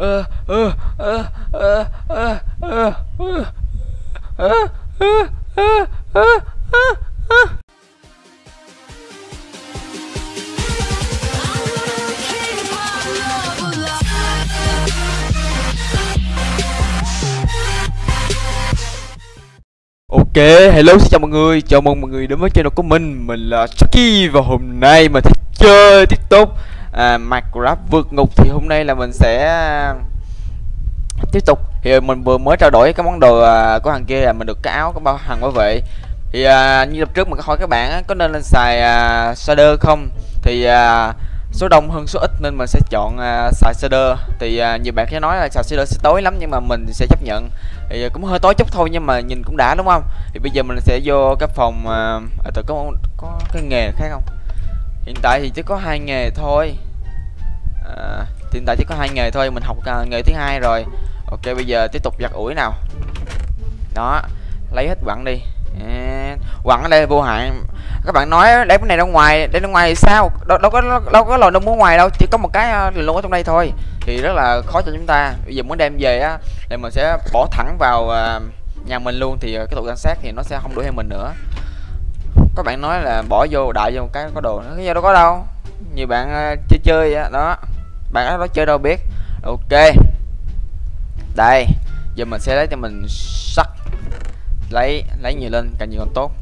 Ok, hello xin chào mọi người, chào mừng mọi người đến với channel của mình Mình là Chucky và hôm nay mình thích chơi TikTok à, Minecraft vượt ngục Thì hôm nay là mình sẽ à, tiếp tục. Thì mình vừa mới trao đổi cái món đồ à, của thằng kia là mình được cái áo của bao hàng bảo vệ. Thì à, như lúc trước mình có hỏi các bạn á, có nên lên xài à, shader không? Thì à, số đông hơn số ít nên mình sẽ chọn à, xài shader. Thì à, nhiều bạn sẽ nói là xài shader sẽ tối lắm nhưng mà mình sẽ chấp nhận. Thì à, cũng hơi tối chút thôi nhưng mà nhìn cũng đã đúng không? Thì bây giờ mình sẽ vô cái phòng à, à có có cái nghề khác không? Hiện tại thì chỉ có hai nghề thôi. À, hiện tại chỉ có hai nghề thôi mình học à, nghề thứ hai rồi. Ok bây giờ tiếp tục giặt ủi nào. Đó lấy hết quặng đi. À, quặng ở đây vô hạn các bạn nói để cái này ra ngoài để ra ngoài thì sao? Đâu, đâu có đâu có lò đông ở ngoài đâu chỉ có một cái à, uh, luôn ở trong đây thôi. Thì rất là khó cho chúng ta. Bây giờ muốn đem về á thì mình sẽ bỏ thẳng vào uh, nhà mình luôn thì cái tụ quan sát thì nó sẽ không đuổi theo mình nữa các bạn nói là bỏ vô đại vô một cái có đồ nó giờ đâu có đâu? Nhiều bạn uh, chơi chơi á đó. Bạn đó chơi đâu biết. Ok. Đây giờ mình sẽ lấy cho mình sắt. Lấy lấy nhiều lên càng nhiều càng tốt.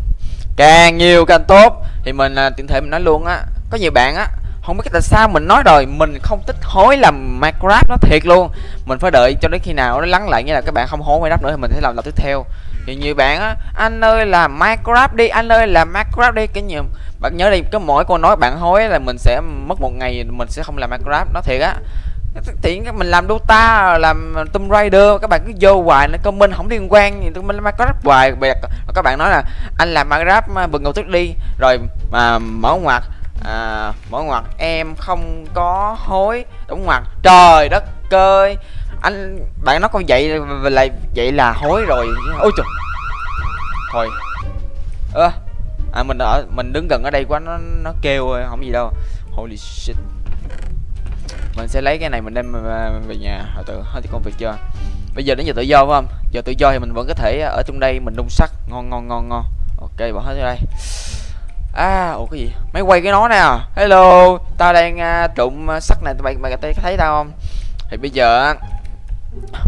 Càng nhiều càng tốt. Thì mình uh, tiện thể mình nói luôn á. Có nhiều bạn á không biết tại sao mình nói rồi mình không thích hối làm minecraft nó thiệt luôn. Mình phải đợi cho đến khi nào nó lắng lại như là các bạn không hối minecraft nữa thì mình sẽ làm lần tiếp theo thì nhiều bạn á anh ơi là minecraft đi anh ơi là minecraft đi. Cái nhiều bạn nhớ đi cái mỗi câu nói bạn hối là mình sẽ mất một ngày mình sẽ không làm minecraft nó thiệt á. Thì mình làm Dota làm Tomb Raider các bạn cứ vô hoài nó comment không liên quan gì tôi mình Minecraft hoài. Bẹt các bạn nói là anh làm Minecraft à, bừng ngầu tức đi. Rồi mà mở ngoặt à, mở ngoặt à, em không có hối. Đúng ngoặt trời đất ơi anh bạn nó con vậy lại vậy là hối rồi. Ôi trời. Thôi. Ơ à, mình ở mình đứng gần ở đây quá nó nó kêu không gì đâu. Holy shit. Mình sẽ lấy cái này mình đem về nhà. Hồi tự hết thì công việc chưa? Bây giờ đến giờ tự do phải không? Giờ tự do thì mình vẫn có thể ở trong đây mình đun sắt. Ngon ngon ngon ngon. Ok bỏ hết ra đây. À ủa cái gì? Máy quay cái nó nè. Hello tao đang à, uh, trụng sắt này. Mày mày thấy tao không? Thì bây giờ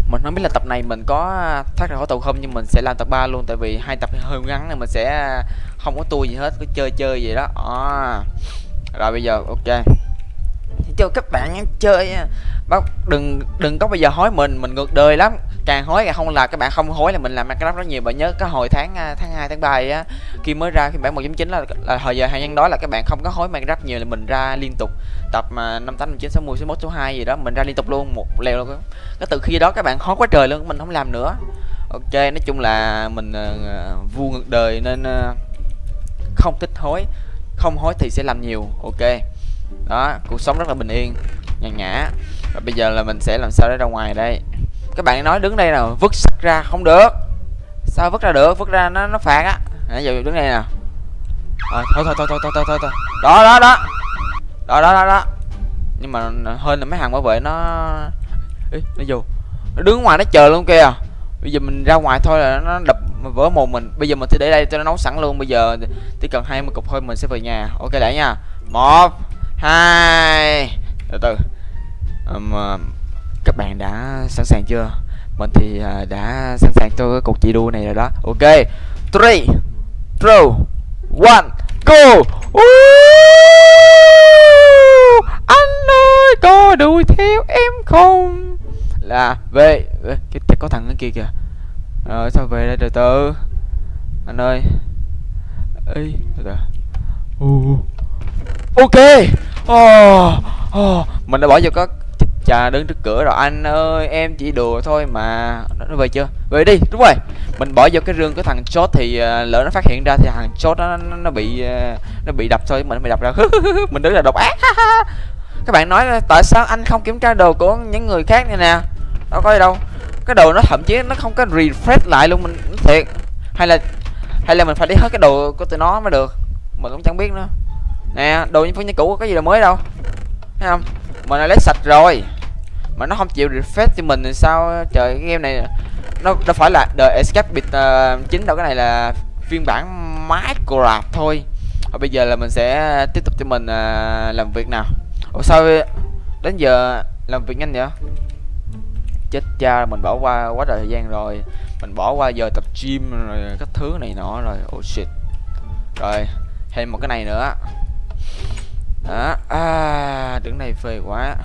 mình không biết là tập này mình có thoát ra khỏi tàu không, nhưng mình sẽ làm tập 3 luôn, tại vì hai tập hơi ngắn nên mình sẽ không có tua gì hết, cứ chơi chơi gì đó à. rồi bây giờ, ok cho các bạn chơi bác đừng đừng có bây giờ hối mình mình ngược đời lắm. Càng hối càng không là các bạn không hối là mình làm Minecraft rất nhiều bạn nhớ cái hồi tháng à, tháng 2 tháng 3 á khi mới ra khi bản 1.9 là là thời giờ hàng nhân đó là các bạn không có hối Minecraft nhiều là mình ra liên tục. Tập mà năm tám chín sáu mươi số một số hai gì đó mình ra liên tục luôn một lèo luôn. Cái từ khi đó các bạn hối quá trời luôn mình không làm nữa. Ok nói chung là mình uh, vua ngược đời nên uh, không thích hối. Không hối thì sẽ làm nhiều. Ok đó cuộc sống rất là bình yên nhàn nhã. Và bây giờ là mình sẽ làm sao để ra ngoài đây? Các bạn nói đứng đây nào vứt sắt ra không được. Sao vứt ra được? Vứt ra nó nó phạt á. Nãy giờ đứng đây nè à, ờ, thôi, thôi thôi thôi thôi thôi thôi đó đó đó. Đó đó đó đó. Nhưng mà hơn là mấy hàng bảo vệ nó Ê, nó dù nó đứng ngoài nó chờ luôn kìa. Bây giờ mình ra ngoài thôi là nó đập vỡ mồm mình. Bây giờ mình sẽ để đây cho nó nấu sẵn luôn. Bây giờ chỉ cần 20 cục thôi mình sẽ về nhà. Ok đã nha. Một hai. Từ từ. Um, các bạn đã sẵn sàng chưa? Mình thì uh, đã sẵn sàng cho cái cuộc chạy đua này rồi đó. Ok. Three two one go! Uh, anh ơi có đuổi theo em không? Là về cái, cái có thằng ở kia kìa. Rồi sao về đây từ từ? Anh ơi. Ê từ từ. Uh ok. Oh, oh. mình đã bỏ vô có trà đứng trước cửa rồi. Anh ơi em chỉ đùa thôi mà. Nó về chưa? Về đi đúng rồi mình bỏ vô cái rương của thằng chốt thì uh, lỡ nó phát hiện ra thì thằng chốt nó nó bị uh, nó bị đập thôi mình bị đập ra mình đứng là độc ác các bạn nói tại sao anh không kiểm tra đồ của những người khác này nè? Đâu có gì đâu. Cái đồ nó thậm chí nó không có refresh lại luôn mình thiệt. Hay là hay là mình phải đi hết cái đồ của tụi nó mới được? Mình cũng chẳng biết nữa nè đồ như phong nhân cũ có gì là mới đâu? Thấy không? Mình đã lấy sạch rồi. Mà nó không chịu refresh cho mình thì sao? Trời cái game này nó đâu phải là The Escape Bit uh, chính đâu cái này là phiên bản Minecraft thôi. Và bây giờ là mình sẽ tiếp tục cho mình uh, làm việc nào. Ủa sao đến giờ làm việc nhanh vậy? Chết cha mình bỏ qua quá trời thời gian rồi. Mình bỏ qua giờ tập gym rồi các thứ này nọ rồi. Oh shit. Rồi thêm một cái này nữa đó à đứng này phê quá.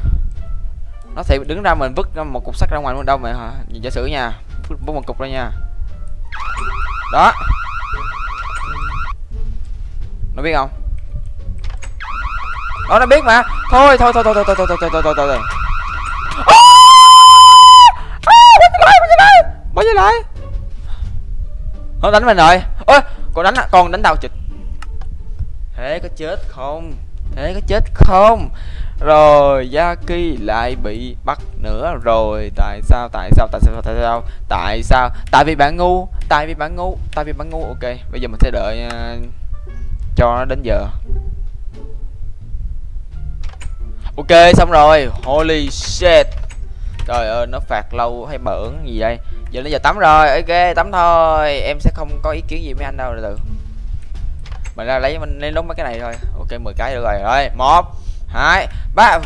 Nó thì đứng ra mình vứt một cục sắt ra ngoài luôn đâu mày hả? Nhìn giả sử nha vứt một cục ra nha. Đó. Nó biết không? Đó nó biết mà. Thôi thôi thôi thôi thôi thôi thôi thôi thôi thôi thôi. Thôi, bỏ về lại nó đánh mình rồi. Ôi còn đánh à, còn đánh đầu chịch. Thế có chết không? Thế có chết không? Rồi Yaki lại bị bắt nữa rồi. Tại sao tại sao tại sao tại sao? Tại sao? Tại vì bạn ngu tại vì bạn ngu tại vì bạn ngu. Ok bây giờ mình sẽ đợi uh, cho nó đến giờ. Ok xong rồi. Holy shit. Trời ơi nó phạt lâu hay bỡn gì đây? Giờ đến giờ tắm rồi. Ok tắm thôi. Em sẽ không có ý kiến gì với anh đâu từ mình ra lấy, mình lấy lúc mấy cái này thôi. Ok 10 cái được rồi. Rồi, một, hai, ba.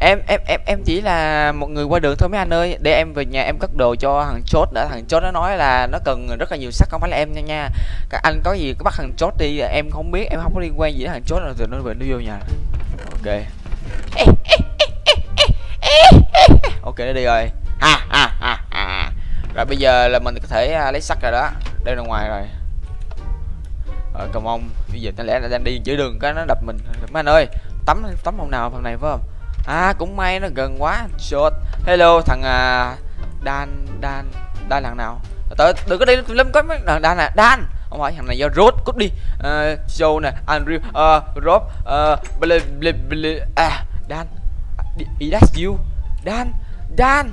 Em em em em chỉ là một người qua đường thôi mấy anh ơi. Để em về nhà em cất đồ cho thằng chốt đã. Thằng chốt nó nói là nó cần rất là nhiều sắt không phải là em nha nha. Các anh có gì cứ bắt thằng chốt đi, em không biết, em không có liên quan gì đến thằng chốt rồi từ nó về nó vô nhà. Ok. Ok, nó đi rồi. Ha ha ha ha. Rồi bây giờ là mình có thể à, lấy sắt rồi đó đây ra ngoài rồi. Rồi cầm ông. Bây giờ nó lẽ là đang đi giữa đường cái nó đập mình. Mấy anh ơi tắm tắm hôm nào phòng này phải không? À cũng may nó gần quá. Short hello thằng à, dan dan dan thằng nào? Tới đừng có đi lâm có mấy ờ, đan nè à, đan không phải thằng này do rốt cút đi. Ờ, uh, show nè unreal uh, rob uh, ble ble ble à dan. That's you. Dan dan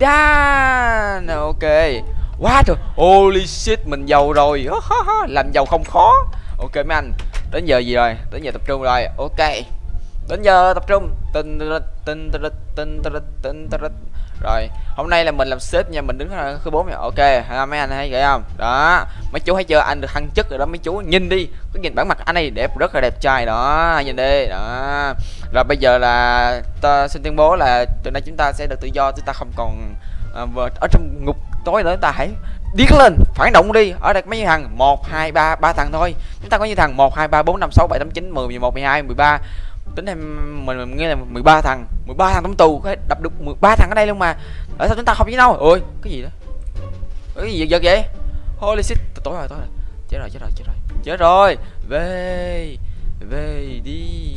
dan. Ok quá trời holy shit mình giàu rồi làm giàu không khó ok mấy anh đến giờ gì rồi đến giờ tập trung rồi ok đến giờ tập trung tin tin tin tin tin tin rồi hôm nay là mình làm sếp nha mình đứng thứ bốn nha ok ha, mấy anh thấy vậy không đó mấy chú thấy chưa anh được thăng chức rồi đó mấy chú nhìn đi có nhìn bản mặt anh này đẹp rất là đẹp trai đó nhìn đi đó rồi bây giờ là ta xin tuyên bố là từ nay chúng ta sẽ được tự do chúng ta không còn uh, ở trong ngục tối nữa ta hãy điếc lên phản động đi. Ở đây mấy nhiêu thằng? Một hai ba ba thằng thôi. Chúng ta có như thằng một hai ba bốn năm sáu bảy tám chín mười mười một mười hai mười ba. Tính em mình, mình nghe là 13 thằng. 13 thằng trong tù cái đập được 13 thằng ở đây luôn mà. Ở sao chúng ta không với nhau? Ôi cái gì đó? Cái gì giật vậy? Holy shit tối rồi tối rồi. Chết rồi chết rồi chết rồi. Chết rồi. Về về đi.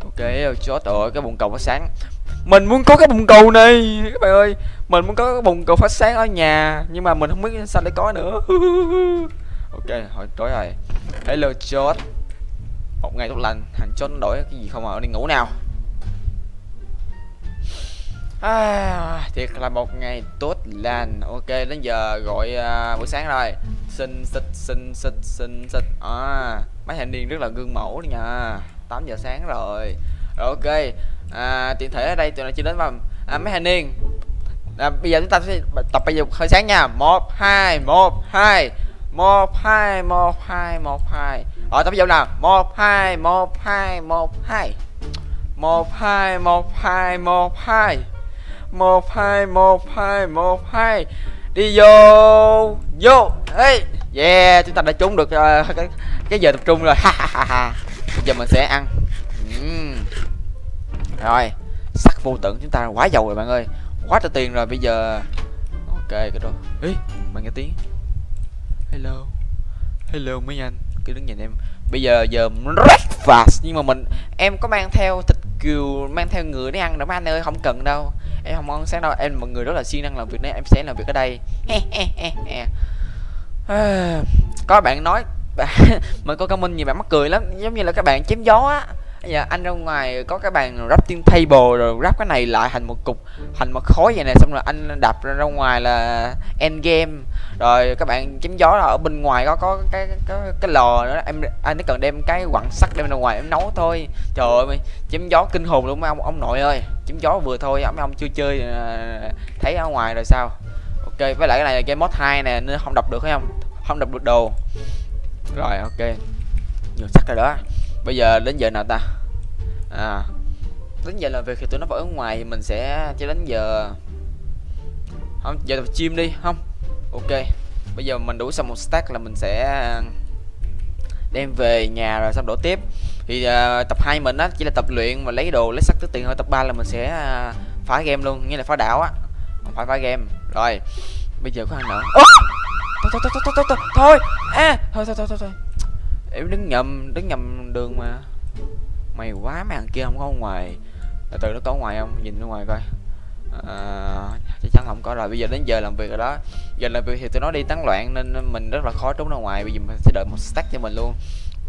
Ok chốt rồi cái bồn cầu nó sáng mình muốn có cái bồn cầu này các bạn ơi. Mình muốn có cái bồn cầu phát sáng ở nhà nhưng mà mình không biết sao để có nữa. Ok hồi tối rồi. Hello chốt một ngày tốt lành. Hành chốt đổi cái gì không ở đi ngủ nào. À, thiệt là một ngày tốt lành. Ok đến giờ gọi uh, buổi sáng rồi. Xin xịt xin xịt xin xịt à, mấy thanh niên rất là gương mẫu nha. 8 giờ sáng rồi. Ok à, tiện thể ở đây tụi nó chưa đến vào à, mấy thanh niên. À, bây giờ chúng ta sẽ tập bây giờ hơi sáng nha. Một hai một hai. Một hai một hai một hai. Ở tập dấu nào? Một hai một hai một hai. Một hai một hai một hai. Một hai một hai một hai. Đi vô vô. Ấy yeah chúng ta đã trúng được uh, cái, cái giờ tập trung rồi. Ha ha ha giờ mình sẽ ăn. Mm rồi, sắc vô tận chúng ta quá giàu rồi bạn ơi. Quá trời tiền rồi, bây giờ ok, cái đó ý bạn nghe tiếng. Hello. Hello, mấy anh? Cứ đứng nhìn em. Bây giờ giờ breakfast, nhưng mà mình em có mang theo thịt cừu, mang theo người để ăn nữa mấy anh ơi, không cần đâu. Em không ăn sáng đâu. Em một người rất là siêng năng làm việc nên em sẽ làm việc ở đây. Ờ, có bạn nói mình có comment gì bạn mắc cười lắm. Giống như là các bạn chém gió á dạ anh ra ngoài có cái bàn wrapping table rồi wrap cái này lại thành một cục thành một khối vậy này xong rồi anh đạp ra, ra ngoài là end game rồi các bạn chém gió là ở bên ngoài có có cái cái cái lò nữa em anh chỉ cần đem cái quặng sắt đem ra ngoài em nấu thôi. Trời ơi chém gió kinh hồn luôn mấy ông ông nội ơi. Chém gió vừa thôi mấy ông chưa chơi à, thấy ở ngoài rồi sao? Ok với lại cái này là game mod 2 nè nên không đọc được phải không? Không đọc được đồ. Rồi ok. Nhiều sắt rồi đó bây giờ đến giờ nào ta? À đến giờ làm việc thì tụi nó vẫn ở ngoài thì mình sẽ cho đến giờ. Không giờ tập chim đi không? Ok bây giờ mình đủ xong một stack là mình sẽ à, đem về nhà rồi xong đổ tiếp. Thì uh, tập 2 mình á chỉ là tập luyện và lấy đồ lấy sắc tước tiền thôi. Tập 3 là mình sẽ uh, phá game luôn nghĩa là phá đảo á. Không phải phá game. Rồi bây giờ có ăn nữa. Oh! thôi thôi thôi thôi thôi thôi thôi. À, thôi thôi thôi thôi thôi em đứng nhầm đứng nhầm đường mà. Mày quá mấy thằng kia không có ngoài. Từ từ nó có ngoài không? Nhìn ra ngoài coi. À, chắc chắn không có rồi. Bây giờ đến giờ làm việc rồi đó. Giờ làm việc thì tụi nó đi tán loạn nên mình rất là khó trốn ra ngoài. Bây giờ mình sẽ đợi một stack cho mình luôn.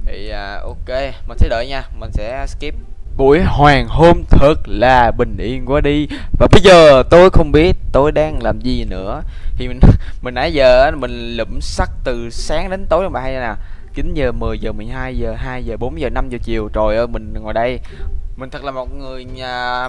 Thì à, ok. Mình sẽ đợi nha. Mình sẽ skip. Buổi hoàng hôn thật là bình yên quá đi. Và bây giờ tôi không biết tôi đang làm gì nữa. Thì mình mình nãy giờ mình lụm sắt từ sáng đến tối mà hay nè 9 giờ 10 giờ 12 giờ 2 giờ 4 giờ 5 giờ chiều. Trời ơi mình ngồi đây mình thật là một người nhà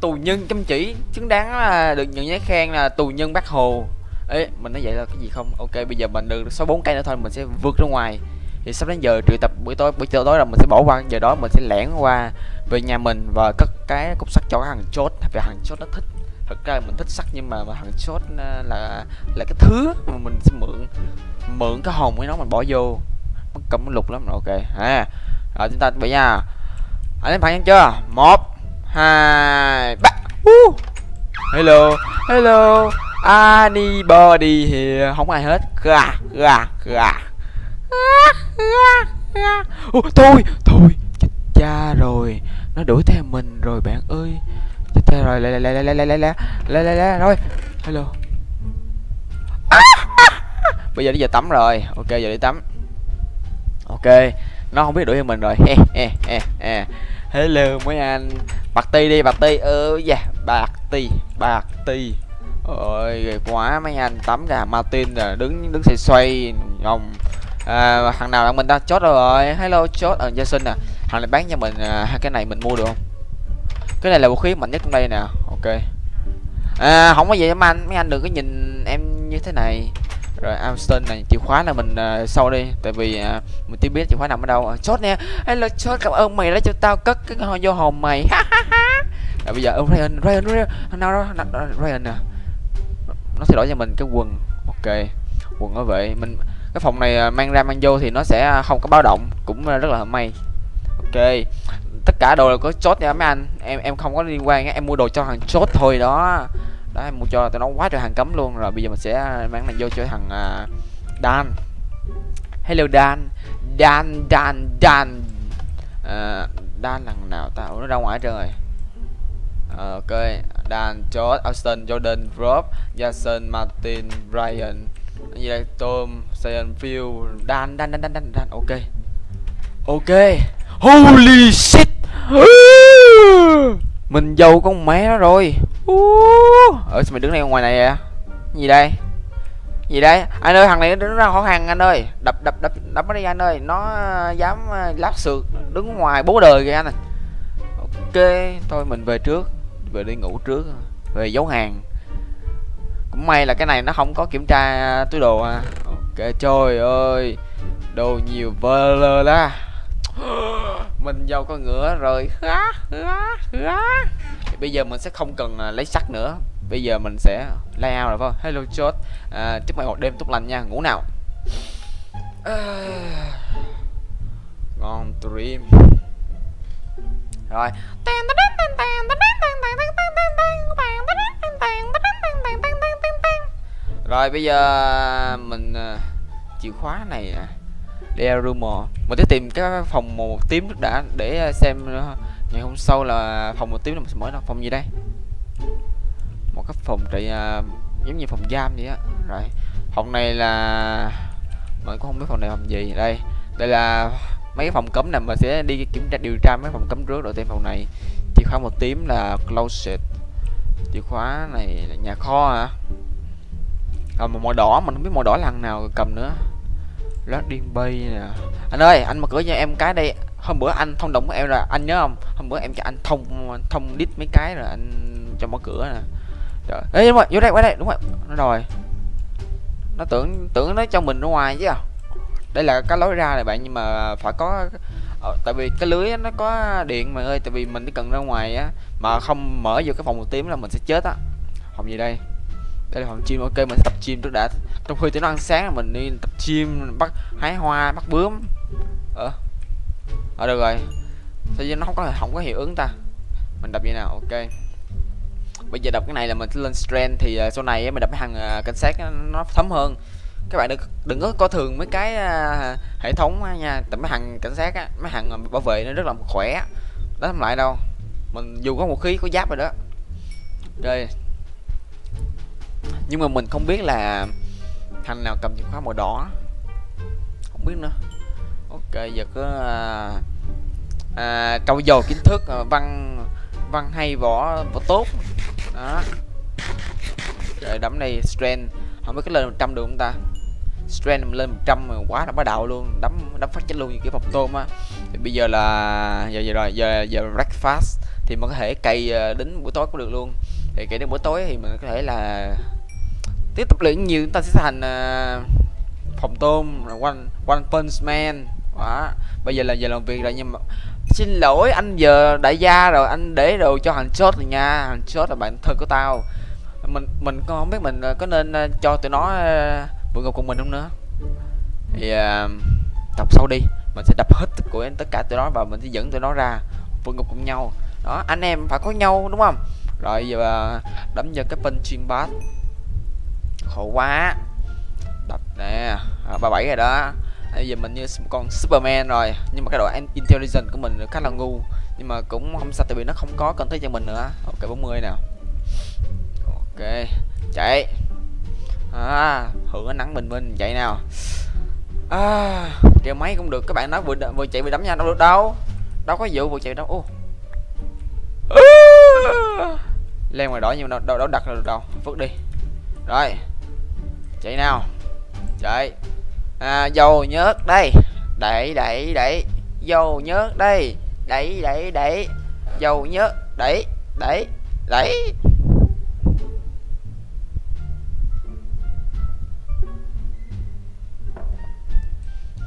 tù nhân chăm chỉ xứng đáng là được nhận giấy khen là tù nhân bác hồ. Ấy mình nói vậy là cái gì không? Ok bây giờ mình được số 4 cây nữa thôi mình sẽ vượt ra ngoài. Thì sắp đến giờ triệu tập buổi tối buổi tối là mình sẽ bỏ qua giờ đó mình sẽ lẻn qua về nhà mình và cất cái cục sắt cho thằng chốt vì thằng chốt nó thích. Thật ra mình thích sắt nhưng mà, mà thằng chốt ờ, là là cái thứ mà mình sẽ mượn mượn cái hồn của nó mình bỏ vô mất cầm lục lắm. Ok. Ha. Rồi chúng ta bị nha. Anh em phản chưa? Một hai ba. Uh. hello. Hello. Anybody here? Không ai hết. Gà gà gà. Uh, thôi thôi. Chết cha rồi. Nó đuổi theo mình rồi bạn ơi. Chết cha rồi. Lẹ lẹ lẹ lẹ lẹ lẹ lẹ. Lẹ lẹ lẹ. Rồi. Hello. À, à, à. Bây giờ đi giờ tắm rồi. Ok giờ đi tắm ok nó không biết đuổi theo mình rồi. He he he he. Hello mấy anh. Bạc ti đi bạc ti. Ơ dạ bạc ti bạc ti. Ôi quá mấy anh. Tắm gà martin rồi đứng đứng xoay xoay vòng. À, thằng nào là mình ta? Chốt rồi? Hello chốt. Ở gia sinh nè thằng này bán cho mình à, hai cái này mình mua được không? Cái này là vũ khí mạnh nhất trong đây nè. Ok. À không có gì mấy anh. Mấy anh đừng có nhìn em như thế này rồi Amston này chìa khóa là mình uh, sau đi tại vì uh, mình chưa biết chìa khóa nằm ở đâu. Chốt nè. Hello chốt cảm ơn mày đã cho tao cất cái vô hồn mày. Rồi bây giờ ông Ryan Ryan Ryan nào đó Ryan nè nó sẽ đổi cho mình cái quần. Ok quần nó vậy. Mình cái phòng này ờ, mang ra mang vô thì nó sẽ không có báo động. Cũng rất là may. Ok tất cả đồ là có chốt nha mấy anh. Em em không có liên quan em mua đồ cho thằng chốt thôi đó đó mua cho tụi nó quá trời hàng cấm luôn. Rồi bây giờ mình sẽ mang này vô cho thằng uh, Dan. Hello Dan. Dan Dan Dan. Uh, Dan thằng nào ta? Ủa, nó ra ngoài trời, rồi. Ờ, ok. Dan George Austin Jordan Rob Jason Martin Brian. Như đây? Tom Sean Phil. Dan Dan Dan Dan Dan, Dan. ok. Ok. Holy shit! Mình giàu con mẹ nó rồi ở sao mày đứng đây ngoài này vậy? Gì đây? Gì đây? Anh ơi, thằng này đứng ra khó khăn anh ơi. Đập đập đập đập nó đi anh ơi. Nó ờ, dám ờ, lát sượt đứng ngoài bố đời kìa anh à. ok, thôi mình về trước. Về đi ngủ trước. Về giấu hàng. Cũng may là cái này nó không có kiểm tra túi đồ à. Ok, trời ơi. Đồ nhiều vơ lơ la mình giàu con ngựa rồi. Thì bây giờ mình sẽ không cần à, lấy sắt nữa. Bây giờ mình sẽ lay out rồi phải không? Hello chốt à, chúc mày một đêm tốt lành nha. Ngủ nào? À, ngon dream. Rồi. Rồi bây giờ mình à, chìa khóa này à Dare Rumor Mình sẽ tìm cái phòng màu tím đã Để à, xem ngày hôm sau là phòng một tiếng là mình sẽ phòng gì đây? Một cái phòng trị uh, à, giống như phòng giam vậy á. Rồi Phòng này là Mình cũng không biết phòng này phòng gì. Đây Đây là mấy cái phòng cấm này mình sẽ đi kiểm tra điều tra mấy phòng cấm trước đầu tiên phòng này. Chìa khóa một tím là closet chìa khóa này là nhà kho hả? À, một màu đỏ mình không biết màu đỏ lần nào cầm nữa. Lát điên bay nè. Anh ơi anh mở cửa cho em cái đây hôm bữa anh thông đồng với em là anh nhớ không? Hôm bữa em cho anh thông thông đít mấy cái rồi anh cho mở cửa nè. Trời. Ê đúng rồi vô đây qua đây đúng rồi nó rồi nó tưởng tưởng nó cho mình ở ngoài chứ à? Đây là cái lối ra này bạn nhưng mà phải có ờ, tại vì cái lưới nó có điện mà ơi tại vì mình chỉ cần ra ngoài á mà không mở vô cái phòng màu tím là mình sẽ chết á. Phòng gì đây? Đây là phòng chim ok mình sẽ tập chim trước đã. Trong khi tụi nó ăn sáng là mình đi tập chim bắt hái hoa bắt bướm. Ờ ở được rồi. Sao nó không có không có hiệu ứng ta? Mình đập như nào? Ok. Bây giờ đập cái này là mình lên strength thì uh, sau này mình đập cái hàng uh, ờ, cảnh sát nó thấm hơn. Các bạn đừng đừng có coi thường mấy cái uh, hệ thống uh, nha. Tại mấy hàng cảnh sát á mấy hàng bảo vệ nó rất là khỏe. Đó không lại đâu. Mình dù có một khí có giáp rồi đó. Đây nhưng mà mình không biết là thằng nào cầm chìa khóa màu đỏ. Không biết nữa giờ có à, à, câu dò kiến thức à, văn văn hay võ võ tốt. Đó. Rồi đấm này strength không biết cái lên 100 được không ta? Strength lên 100 mà quá là bắt đạo luôn đấm đấm phát chết luôn như kiểu phòng tôm á. Thì bây giờ là giờ giờ rồi giờ giờ breakfast thì mình có thể cày à, đến buổi tối cũng được luôn. Thì kể đến buổi tối thì mình có thể là tiếp tục luyện nhiều chúng ta sẽ thành uh, phòng tôm one one punch man đó bây giờ là giờ làm việc rồi nhưng mà xin lỗi anh giờ đại gia rồi anh để đồ cho thằng chốt rồi nha. Thằng chốt là bạn thân của tao. Mình mình không biết mình ờ, có nên ờ, cho tụi nó ờ, vượt ngục cùng mình không nữa. Thì uh, tập sau đi. Mình sẽ đập hết của tất cả tụi nó và mình sẽ dẫn tụi nó ra vượt ngục cùng nhau. Đó anh em phải có nhau đúng không? Rồi giờ đấm vào cái pin chuyên bát. Khổ quá. Đập nè. Ba bảy rồi đó bây giờ mình như một con superman rồi nhưng mà cái đội intelligent của mình khá là ngu nhưng mà cũng không sao tại vì nó không có cần thiết cho mình nữa. Ok 40 nào. Ok chạy. À, hưởng ánh nắng bình minh chạy nào. À, treo máy cũng được các bạn nói vừa vừa chạy vừa đấm nhau đâu được đâu. Đâu có vụ vừa chạy đâu. Ô. À, Lên ngoài đỏ nhưng mà đâu, đâu đặt được đâu. Vứt đi. Rồi chạy nào. Chạy à, dầu nhớt đây. Đẩy đẩy đẩy. Dầu nhớt đây. Đẩy đẩy đẩy. Dầu nhớt. Đẩy đẩy đẩy.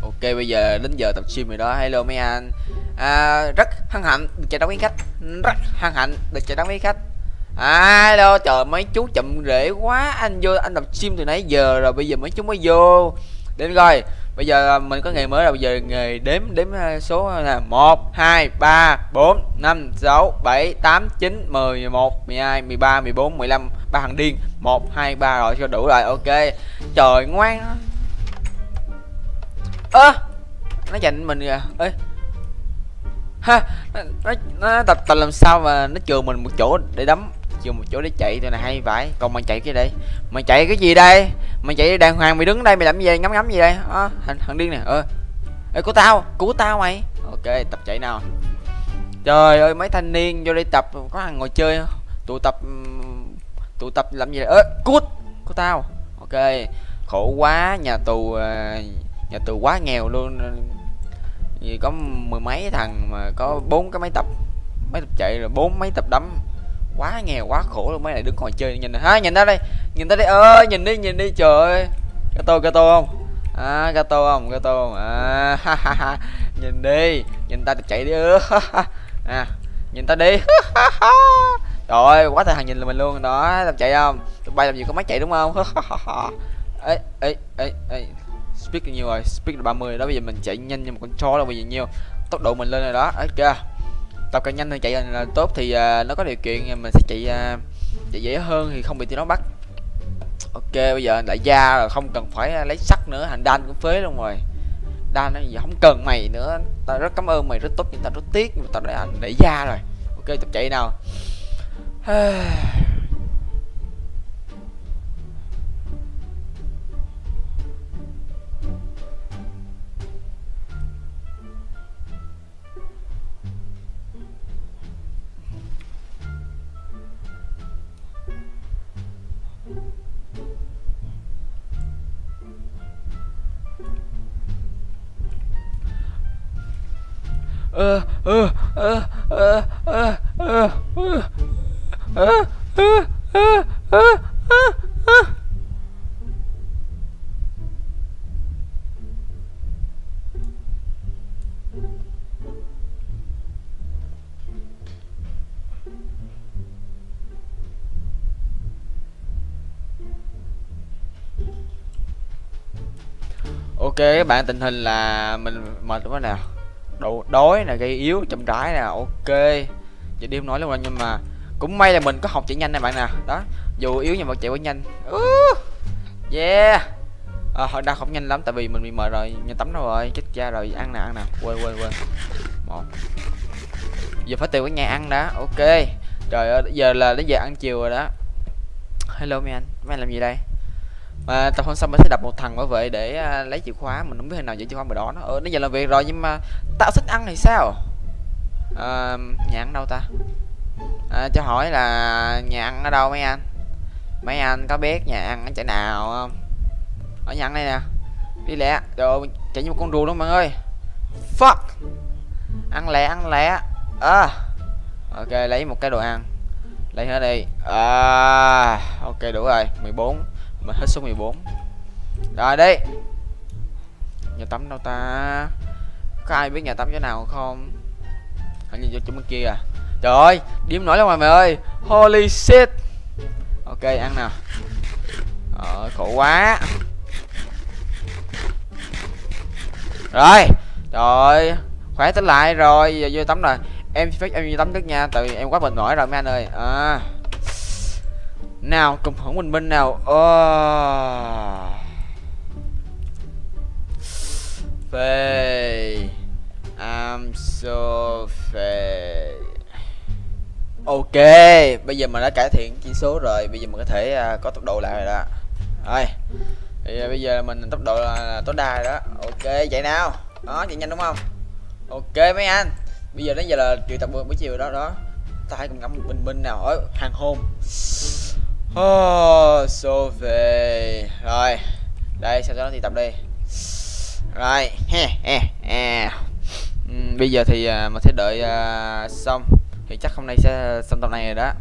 Ok bây giờ đến giờ tập gym rồi đó. Hello mấy anh. À, rất hân hạnh được chào đón quý khách. Rất hân hạnh được chào đón quý khách. À, Alo trời mấy chú chậm rễ quá. Anh vô anh tập gym từ nãy giờ rồi bây giờ mấy chú mới vô đến rồi bây giờ à, mình có nghề mới rồi. Bây giờ nghề đếm đếm à, số là một hai ba bốn năm sáu bảy tám chín mười mười một mười hai mười ba mười bốn mười lăm ba thằng điên. Một hai ba rồi cho đủ rồi ok. Trời ngoan ơ à, nó dành mình kìa. Ơi ha nó nó tập tập làm sao mà nó chừa mình một chỗ để đấm? Chừa một chỗ để chạy tôi này hay vãi. Còn mày chạy cái đây mày chạy cái gì đây? Mày chạy đàng hoàng mày đứng đây mày làm gì ngắm ngắm gì đây? À, thằng, thằng điên nè. Ơ ê của tao cứu tao mày. Ok tập chạy nào. Trời ơi mấy thanh niên vô đây tập có thằng ngồi chơi tụ tập tụ tập làm gì đây? Ơ cút của tao. Ok khổ quá nhà tù ờ, nhà tù quá nghèo luôn. Vì có mười mấy thằng mà có bốn cái máy tập. Máy tập chạy rồi bốn máy tập đấm quá nghèo quá khổ luôn mấy này đứng ngồi chơi nhìn ha nhìn ra đây. Nhìn ta đây. Ơi nhìn đi nhìn đi. Trời ơi. Gato gato không? À gato không? Gato không? À ha, ha, ha. nhìn đi. Nhìn ta chạy đi. Ơ à nhìn ta đi. Rồi quá trời thằng nhìn là mình luôn. Đó làm chạy không? Tụi bay làm gì có máy chạy đúng không? Ấy ấy ấy ấy speed nhiều rồi? Speed là 30 đó bây giờ mình chạy nhanh như một con chó là bây giờ nhiêu? Tốc độ mình lên rồi đó. Ấy kìa tập càng nhanh thì chạy là tốt thì uh, nó có điều kiện mình sẽ chạy uh, chạy dễ hơn thì không bị tụi nó bắt. Ok bây giờ lại da rồi không cần phải à, lấy sắt nữa hành đan cũng phế luôn rồi. Đan nó giờ không cần mày nữa tao rất cảm ơn mày rất tốt nhưng tao rất tiếc mà tao đã để da rồi. Ok tập chạy nào. ok các bạn tình hình là mình mệt quá nào đồ đói là gây yếu chậm rãi nè ok. Giờ đi không nói luôn rồi nhưng mà cũng may là mình có học chạy nhanh nè bạn nè. Đó dù yếu nhưng mà chạy quá nhanh. Uh, yeah. À, hồi đang không nhanh lắm tại vì mình bị mệt rồi nhà tắm rồi chết cha rồi ăn nè ăn nè. Quên quên quên. Một. Giờ phải tìm cái nhà ăn đã ok. Trời ơi giờ là đến giờ ăn chiều rồi đó. Hello mấy anh. Mấy anh làm gì đây? Mà tập hôm sau mình sẽ đập một thằng bảo vệ để uh, lấy chìa khóa mình không biết hình nào giữ chìa khóa mà đó nó. Ờ đến giờ làm việc rồi nhưng mà tạo thích ăn thì sao? À, nhà ăn đâu ta? À, cho hỏi là nhà ăn ở đâu mấy anh? Mấy anh có biết nhà ăn ở chỗ nào không? Ở nhà ăn đây nè. Đi lẹ. Rồi chạy như một con rùa luôn mọi ơi fuck. Ăn lẹ ăn lẹ. À ok lấy một cái đồ ăn. Lấy hết đi. À ok đủ rồi. 14 mình hết số 14 rồi, đi. Nhà tắm đâu ta? Có ai biết nhà tắm chỗ nào không? Hình như chỗ bên kia à. Trời ơi điểm nổi lắm mà mày ơi. Holy shit. Ok, ăn nào. Ờ khổ quá. Rồi, trời khỏe tính lại rồi, giờ vô tắm rồi. Em phép em đi tắm trước nha, tại vì em quá mệt mỏi rồi, mấy anh ơi. À nào cùng hưởng bình minh nào. Oh. phê. I'm so phê. Ok bây giờ mình đã cải thiện chỉ số rồi. Bây giờ mình có thể uh, có tốc độ lại rồi đó. Rồi. À, bây giờ, bây giờ mình tốc độ là tối đa rồi đó. Ok chạy nào. Đó chạy nhanh đúng không? Ok mấy anh. Bây giờ đến giờ là triệu tập buổi chiều đó đó. Ta hãy cùng ngắm bình minh nào. Ở hàng hôm Oh, so về rồi. Đây sau đó thì tập đi. Rồi he he he bây giờ thì à, mình sẽ đợi uh, xong. Thì chắc hôm nay sẽ xong tập này rồi đó.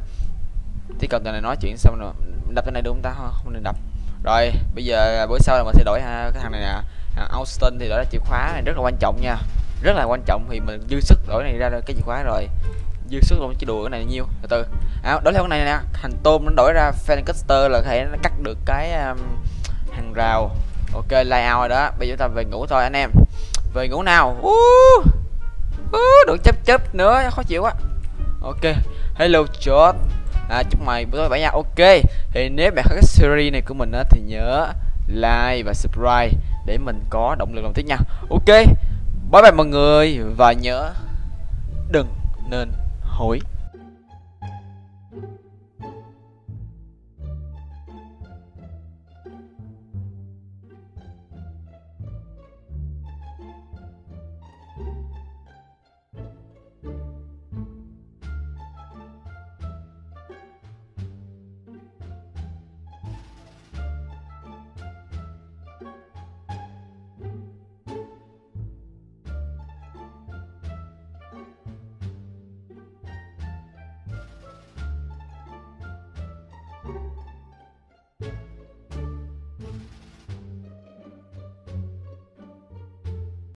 Tí cần này nói chuyện xong rồi đập cái này được không ta? Không nên đập. Rồi bây giờ à, bữa sau là mình sẽ đổi ha cái thằng này nè. Thằng Austin thì đổi là chìa khóa này rất là quan trọng nha. Rất là quan trọng thì mình dư sức đổi này ra cái chìa khóa rồi dư sức luôn chứ đùa cái này nhiêu từ từ. À, đổi theo cái này nè hành tôm nó đổi ra Fancaster là thể nó cắt được cái um, hàng rào. Ok layout rồi đó. Bây giờ ta về ngủ thôi anh em. Về ngủ nào? Uh, uh, được chấp chấp nữa khó chịu quá. Ok. Hello chốt à, chúc mày buổi tối bảy nha. Ok. Thì nếu bạn thích cái series này của mình á thì nhớ like và subscribe để mình có động lực làm tiếp nha. Ok. Bye bye mọi người và nhớ đừng nên hối